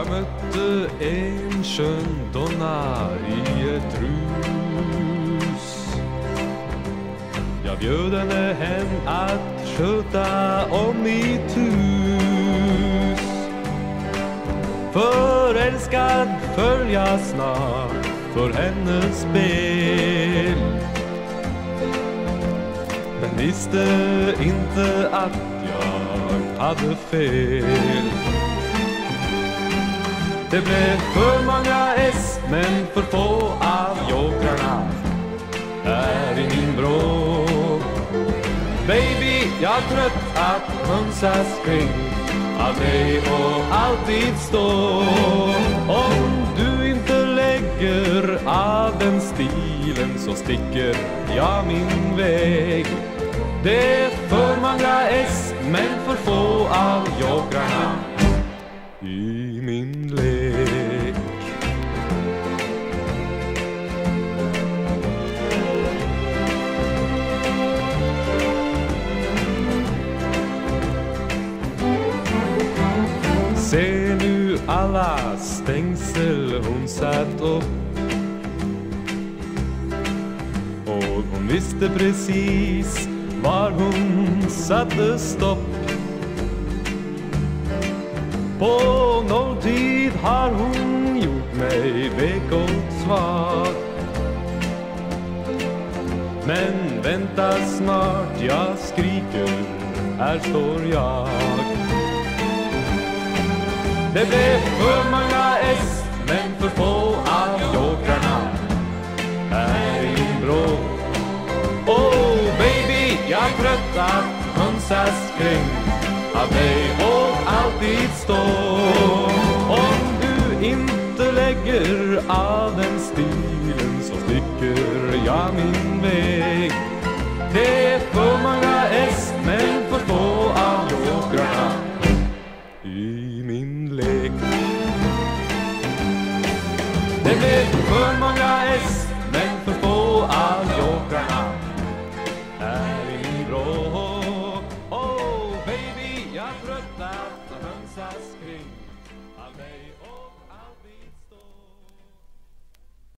Jag mötte en skön donna i ett rus. Jag bjöd henne hem att sköta om mitt hus. Förälskad föll jag snart för hennes spel. Men visste inte att jag hade fel. Det blev för många S men för få av jokrarna här i min vrå. Baby, jag är trött att hönsas kring av dig och alltid stå. Om du inte lägger av den stilen så sticker jag min väg. Det är för många S men för få av jokrarna Se nu alla stängsel hon satt upp. Och hon visste precis var hon satte stopp. På nolltid har hon gjort mig vek och svag Men vänta snart, jag skriker, här står jag. Det blev för många S, men för få av jokrarna här i Bro. Oh baby, jag tröttat hönsas kring av dig och alltid stå. Om du inte lägger av För många S, men för få av jockarna här i Brå. Oh baby, jag tröttnat och hönsas kring. Av och...